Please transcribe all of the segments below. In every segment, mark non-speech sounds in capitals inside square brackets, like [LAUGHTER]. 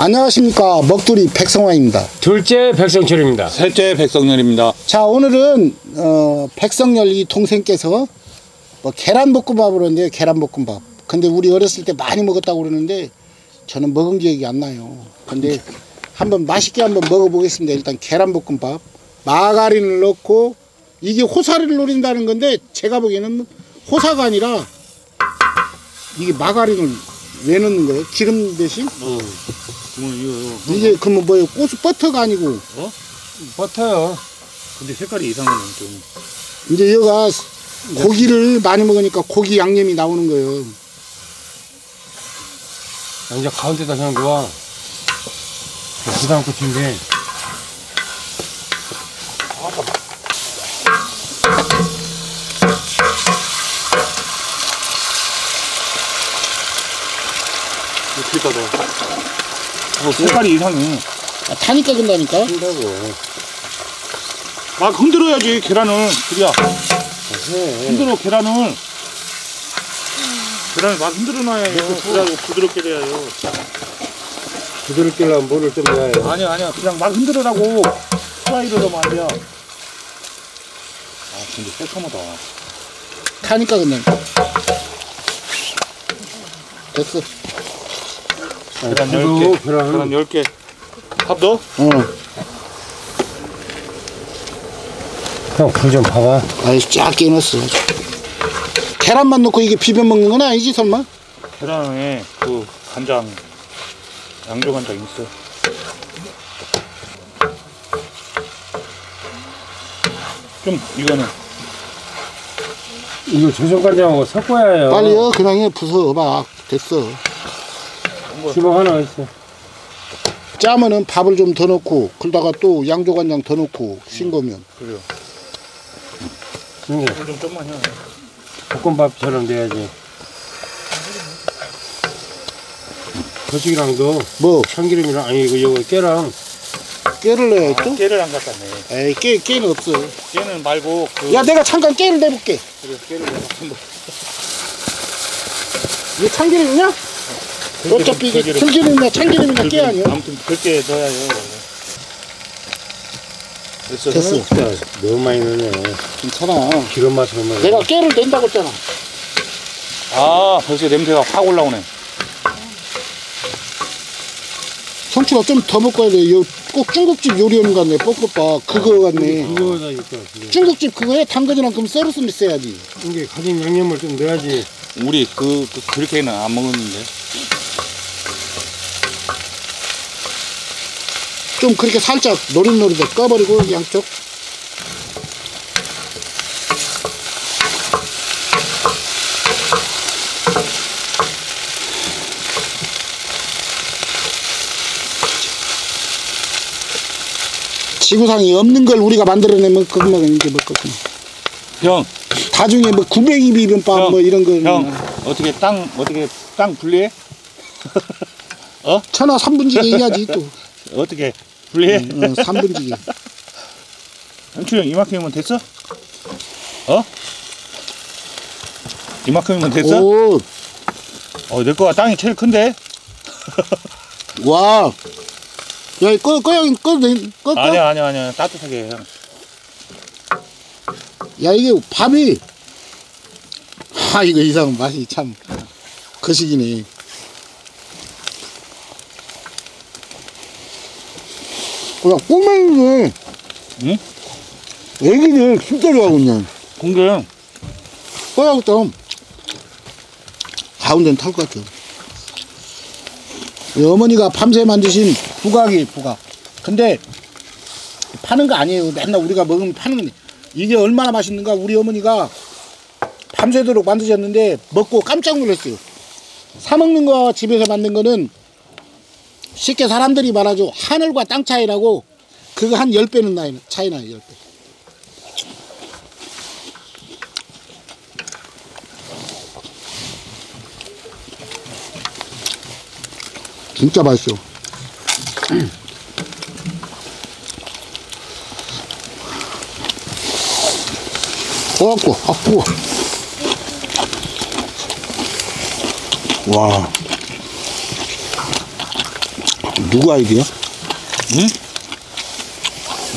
안녕하십니까 먹두리 백성화입니다. 둘째 백성철입니다. 셋째 백성열입니다. 자 오늘은 어, 백성열 이 동생께서 뭐 계란볶음밥을 하는데 계란볶음밥. 근데 우리 어렸을 때 많이 먹었다고 그러는데 저는 먹은 기억이 안 나요. 근데 한번 맛있게 한번 먹어보겠습니다. 일단 계란볶음밥 마가린을 넣고 이게 호사를 노린다는 건데 제가 보기에는 호사가 아니라 이게 마가린을 왜 넣는 거예요? 기름 대신? 어. 그러면 이거 이게 그러면 뭐예요? 고수 버터가 아니고 버터요. 근데 색깔이 이상하네 좀. 이제 얘가 고기를 많이 먹으니까 고기 양념이 나오는 거예요. 이제 가운데다 그냥 놓아. 부담 끝인데. 어떻게 따 다. 어, 색깔이 이상해. 아, 타니까 그런다니까. 한다고. 막 흔들어야지 계란을. 그래야 해. 흔들어 계란을. 계란을 막 흔들어 놔야요. 그래야 부드럽게 돼요. 부드럽게 하면 물을 좀 넣어요. 아니야 아니야 그냥 막 흔들으라고. 프라이로 넣으면 안 돼요. 아 근데 새까마다. 타니까 그런다니까. 됐어. 계란 그래도 10개. 계란. 계란 10개. 밥 넣어? 어. 형, 불좀 봐봐. 아이 쫙 깨놨어. 계란만 넣고 이게 비벼 먹는 건 아니지 설마? 계란에 그 간장 양조 간장 있어. 좀 이거는 이거 조선 간장하고 섞어야 해요. 빨리요. 그냥 해 부숴 봐. 됐어. 주먹 하나 있어. 짜면은 밥을 좀 더 넣고 그러다가 또 양조간장 더 넣고 싱거면 그래요. 이게 좀 좀만 해. 볶음밥처럼 돼야지. 거시기랑도 뭐 참기름이랑 아니 이거 이거 깨랑 깨를 넣어야 또? 깨를 안 갖다 내. 에이 깨 깨는 없어. 깨는 말고 그 야 내가 잠깐 깨를 내볼게. 그래, 깨를 한번 이게 참기름이냐? 어차피 이게 들기름. 들기름이나 참기름이나 깨 아니야? 아무튼 그렇게 넣어야 요. 됐어. 됐어. 야, 너무 많이 넣네. 괜찮아. 기름 맛으로 먹어. 내가 깨를 낸다고 했잖아. 아 벌써 냄새가 확 올라오네. 성추가 좀 더 먹어야 돼. 요, 꼭 중국집 요리하는 거 같네. 볶음밥 그거 같네. 그거다니까. 그게. 중국집 그거에 당근이랑 그럼 썰어서 써야지. 이게 가진 양념을 좀 넣어야지. 우리 그, 그 그렇게는 안 먹었는데. 좀 그렇게 살짝 노릇노릇해 꺼버리고 양쪽. 지구상에 없는 걸 우리가 만들어내면 그것만 이제 먹거든. 형, 나중에 뭐 구뱅이 비빔밥 형, 뭐 이런 거형 어떻게 땅 어떻게 땅 분리해? [LAUGHS] 천하 삼분지기 해야지 또 어떻게 분리해? 어, 삼분지기 형추 형 이만큼이면 됐어? 어? 이만큼이면 됐어? 오, 어, 내 거가 땅이 제일 큰데? [LAUGHS] 와. 야, 꺼, 꺼, 꺼, 꺼, 꺼. 아니야, 아니야, 아니야. 따뜻하게 해, 형. 야, 이게 밥이. 아, 이거 이상 맛이 참. 거시기네. 야, 꼬맹이네. 응? 애기들 진짜 좋아하고 있네. 공개. 꺼야겠다 가운데는 탈 것 같아. 이 어머니가 밤새 만드신 부각이 부각. 근데 파는 거 아니에요. 맨날 우리가 먹으면 파는 건데 이게 얼마나 맛있는가 우리 어머니가 밤새도록 만드셨는데 먹고 깜짝 놀랐어요. 사 먹는 거 집에서 만든 거는 쉽게 사람들이 말하죠. 하늘과 땅 차이라고 그거 한 10배는 나요. 차이 나요. 10배. 진짜 맛있어. 어갖고, 아, 뜨거 와. 누구 아이디어?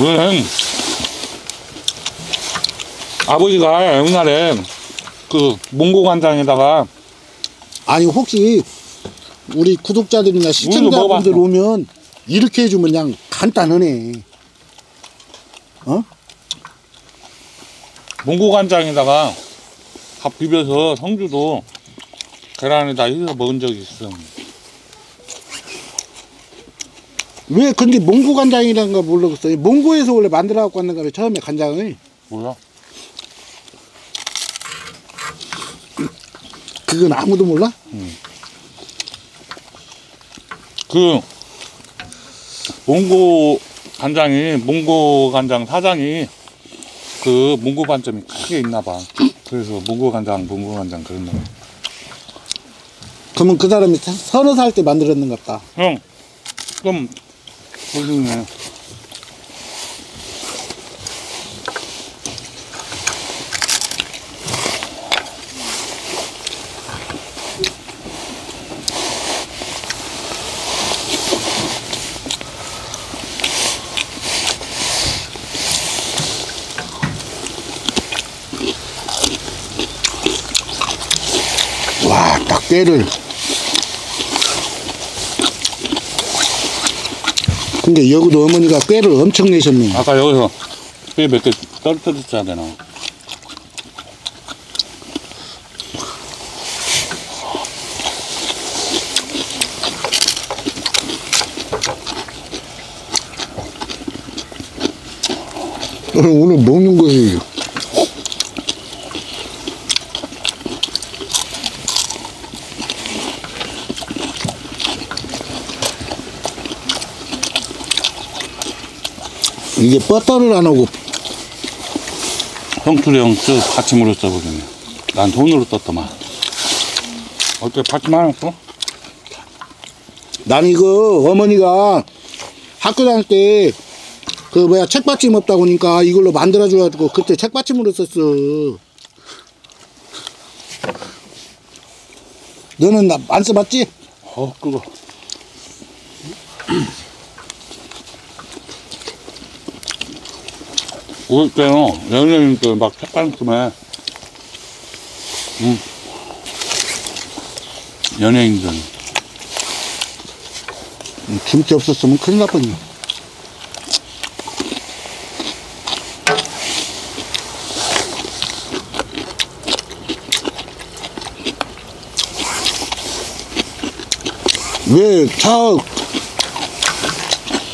왜? 아버지가 옛날에 그 몽고 간장에다가 아니 혹시 우리 구독자들이나 시청자분들. 오면 이렇게 해주면 그냥 간단하네. 어? 몽고 간장에다가 밥 비벼서 성주도 계란에다 해서 먹은 적이 있어. 왜 근데 몽고 간장이라는 거 모르겠어요. 몽고에서 원래 만들어 갖고 왔는 거를 처음에 간장을 몰라? 그건 아무도 몰라? 그 몽고 간장이 몽고 간장 사장이 그 몽고 반점이 크게 있나 봐. 그래서 몽고 간장, 몽고 간장 그런 거. 그러면 그 사람이 서- 서너 살 때 만들었는가 보다. 형, 좀 보시네. 와, 딱 꾀를. 근데 여기도 어머니가 꾀를 엄청 내셨네. 아까 여기서 뼈몇개 떨어뜨렸어야 되나? 오늘 먹는 거지. 이게 버터를 안 하고 형투리 형저 받침으로 써보겠네. 난 돈으로 떴더만. 어때 받침 안 했어? 난 이거 어머니가 학교 다닐 때 그 뭐야 책받침 없다고 하니까 이걸로 만들어줘가지고 그때 책받침으로 썼어. 너는 나 안 써봤지? 어, 그거. 올 때요, 연예인 때막 책방쯤에, 응. 연예인들. 김치 없었으면 큰일 날 뻔이야. 왜차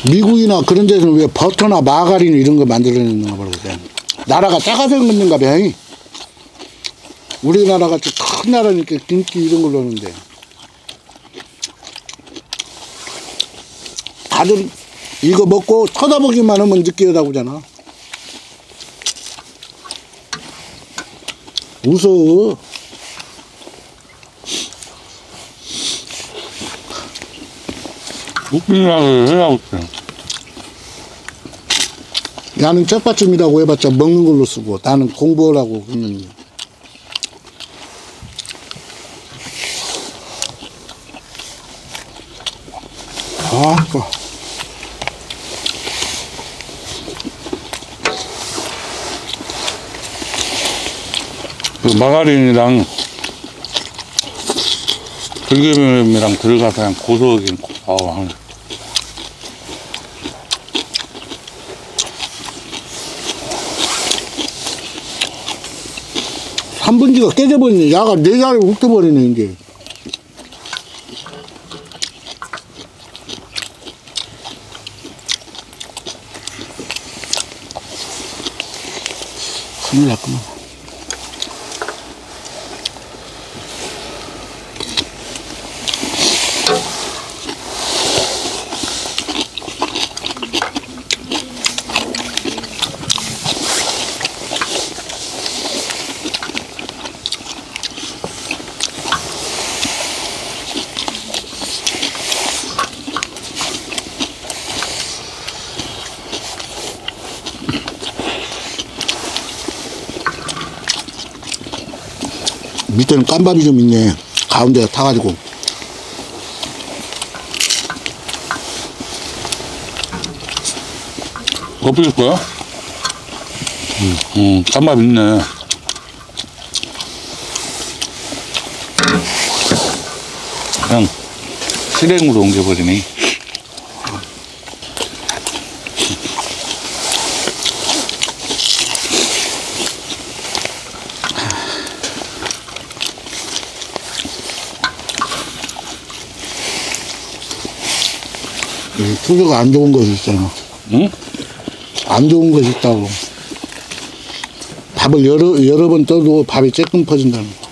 미국이나 그런 데서는 왜 버터나 마가린 이런 거 만들어내는가 모르겠어요. 나라가 작아서 그런가 봐. 우리나라 같이 큰 나라니까 김치 이런 걸로 하는데. 다들 이거 먹고 쳐다보기만 하면 느끼하다고잖아. 웃어. 웃기라고 해야 웃겨. 나는 짝받침이라고 해봤자 먹는 걸로 쓰고 나는 공부하라고 그러는 거. 아, 아까 그 마가린이랑 들기름이랑 들어가서 그냥 고소하긴, 어, 한- 삼분지가 깨져버리네. 야가 내 자리에 훑어버리네, 이제. 밑에는 깐밥이 좀 있네. 가운데가 타가지고. 엎으실 거야? 음, 음 깐밥 있네. 그냥 실행으로 옮겨버리네. 투표가 안 좋은 것이 있잖아. 응? 안 좋은 것이 있다고. 밥을 여러, 여러 번 떠도 밥이 쬐끔 퍼진다는 거.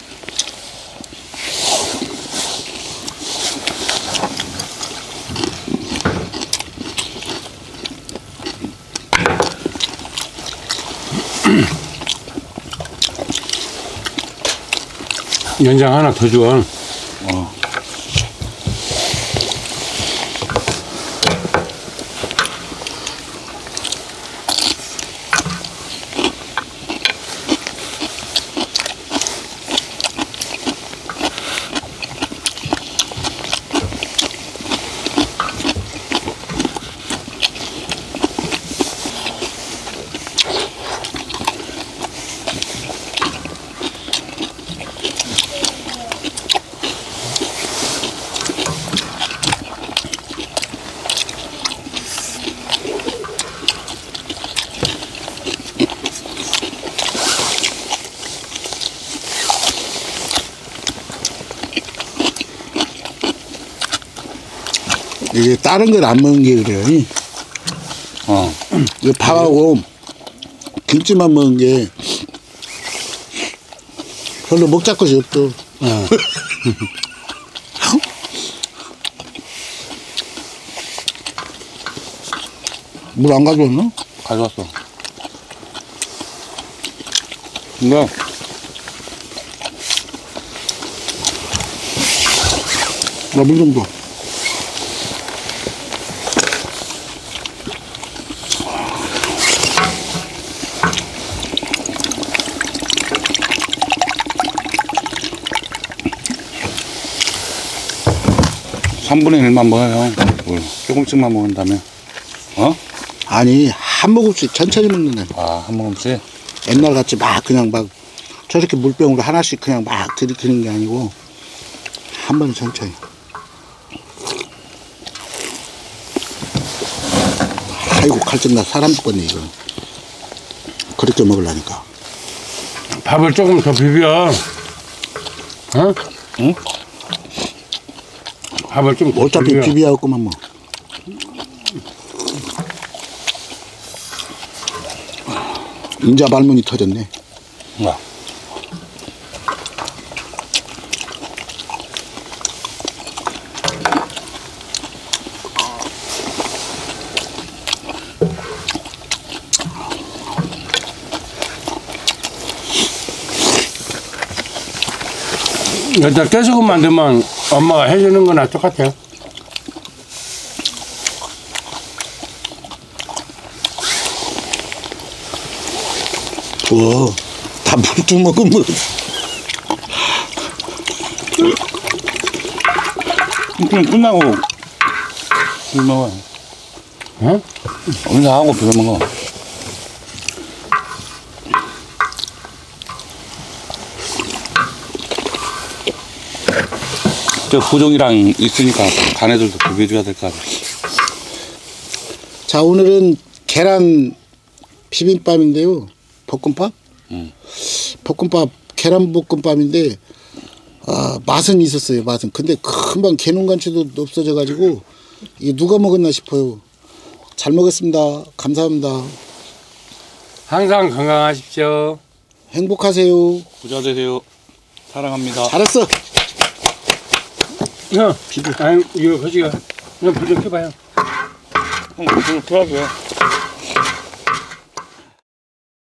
연장 하나 더 줘. 어. 이게 다른 걸 안 먹는 게 그래요. 이. 어. 이 밥하고 김치만 먹은 게 별로 먹자 것이 없어. 어. [LAUGHS] 물안 가져왔나? 가져왔어. 근데 나물 좀 더. 3분의 1만 먹어요 조금씩만 먹는다면 어? 아니 한 모금씩 천천히 먹는다 아한 모금씩? 옛날같이 막 그냥 막 저렇게 물병으로 하나씩 그냥 막 들이키는 게 아니고 한번 천천히 아이고 갈증나 사람 죽겠네 이거 그렇게 먹으려니까 밥을 조금 더 비벼 어? 응? 밥을 좀더 어차피 비벼. 비비하고만 뭐. 인자 발문이 터졌네. 와. 여기다 깨소금 만들면 엄마가 해주는 거나 똑같아. 부어. 다 물도 먹으면 그냥 끝나고 비벼 먹어. 어? 언제 하고 비벼 먹어. 저 부종이랑 있으니까 간애들도 비벼줘야 될 거 아니야. 자 오늘은 계란 비빔밥인데요. 볶음밥? 음. 볶음밥 계란 볶음밥인데 아, 맛은 있었어요. 맛은. 근데 금방 개눈간치도 없어져 가지고 이게 누가 먹었나 싶어요. 잘 먹었습니다. 감사합니다. 항상 건강하십시오. 행복하세요. 부자 되세요. 사랑합니다. 잘했어. 형, 아니, 이거 거지가. 그냥 불좀 켜봐요. 응, 그럼 켜야죠.